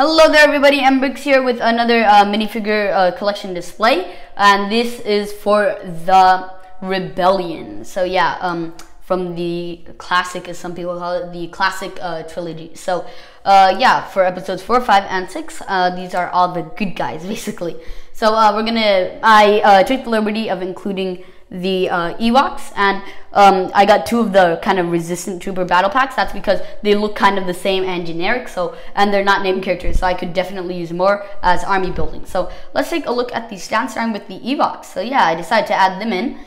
Hello there everybody, Mbrickz here with another uh, minifigure uh, collection display and this is for the Rebellion. So yeah, um, from the classic as some people call it, the classic uh, trilogy. So uh, yeah, for episodes 4, 5, and 6, uh, these are all the good guys basically. So uh, we're gonna, I took the liberty of including the uh, Ewoks, and um, I got two of the kind of Resistance Trooper battle packs. That's because they look kind of the same and generic, so and they're not named characters, so I could definitely use more as army building. So let's take a look at the stand starting with the Ewoks. So yeah, I decided to add them in,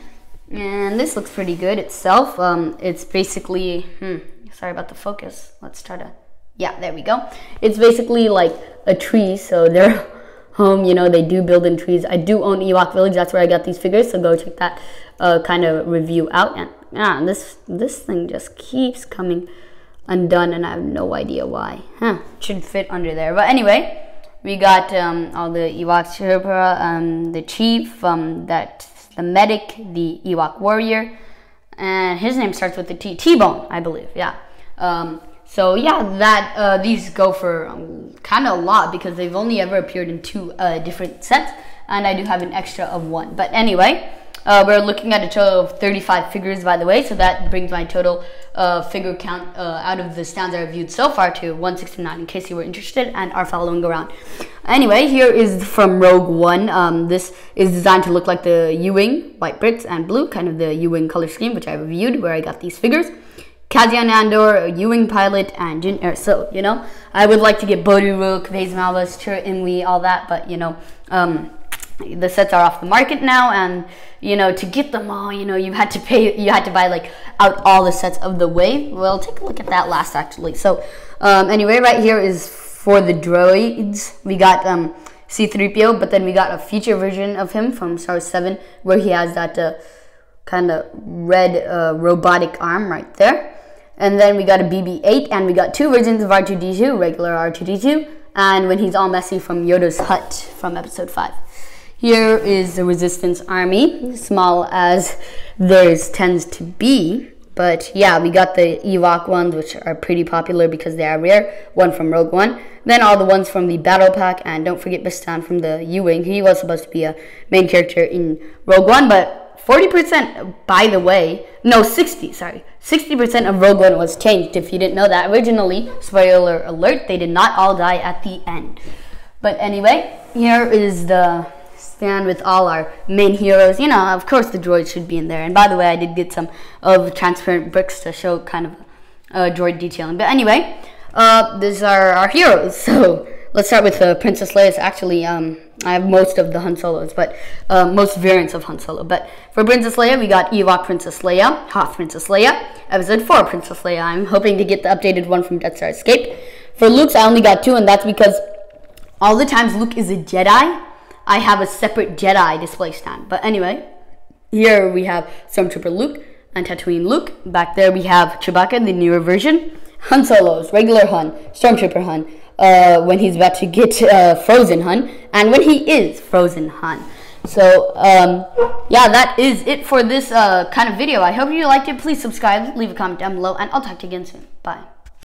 and this looks pretty good itself. Um, it's basically, hmm, sorry about the focus. Let's try to, yeah, there we go. It's basically like a tree, so they're home. You know, they do build in trees. I do own Ewok Village. That's where I got these figures. So go check that uh, kind of review out. And yeah, this this thing just keeps coming undone, and I have no idea why. Huh? Should fit under there. But anyway, we got um, all the Ewok Chirpa, um, the chief, um, that the medic, the Ewok warrior, and his name starts with the T. T-Bone, I believe. Yeah. Um, so yeah, that uh, these go for um, kind of a lot because they've only ever appeared in two uh, different sets, and I do have an extra of one. But anyway, uh, we're looking at a total of 35 figures, by the way, so that brings my total uh, figure count uh, out of the stands I reviewed so far to 169, in case you were interested and are following around. Anyway, here is from Rogue One. Um, this is designed to look like the U-Wing, white bricks and blue, kind of the U-Wing color scheme, which I reviewed, where I got these figures. Cassian Andor, U-Wing Pilot, and Jyn Erso, you know? I would like to get Bodhi Rook, Baze Malbus, Chirrut Îmwe, all that, but, you know, um, the sets are off the market now, and, you know, to get them all, you know, you had to pay, you had to buy, like, out all the sets of the wave. Well, take a look at that last, actually. So, um, anyway, right here is for the droids. We got, um, C-3PO, but then we got a future version of him from Star Wars 7, where he has that, uh, kind of red uh, robotic arm right there. And then we got a BB-8, and we got two versions of R2-D2, regular R2-D2, and when he's all messy from Yoda's hut from episode 5. Here is the Resistance Army, small as theirs tends to be. But yeah, we got the Ewok ones, which are pretty popular because they are rare. One from Rogue One. Then all the ones from the Battle Pack, and don't forget Bistan from the U-Wing. He was supposed to be a main character in Rogue One, but 40%, by the way, no, 60, sorry. 60% of Rogue One was changed. If you didn't know that, originally, spoiler alert, they did not all die at the end. But anyway, here is the stand with all our main heroes. You know, of course the droids should be in there. And by the way, I did get some of transparent bricks to show kind of uh, droid detailing. But anyway, uh, these are our heroes. So let's start with uh, Princess Leia. It's actually um, I have most of the Han Solos, but uh, most variants of Han Solo. But for Princess Leia, we got Ewok Princess Leia, Hoth Princess Leia, Episode 4 Princess Leia. I'm hoping to get the updated one from Death Star Escape. For Luke's, I only got two, and that's because all the times Luke is a Jedi, I have a separate Jedi display stand. But anyway, here we have Stormtrooper Luke and Tatooine Luke. Back there we have Chewbacca, in the newer version. Han Solo's, regular Han, Stormtrooper Han, uh, when he's about to get uh, Frozen Han, and when he is Frozen Han. So, um, yeah, that is it for this uh, kind of video. I hope you liked it. Please subscribe, leave a comment down below, and I'll talk to you again soon. Bye.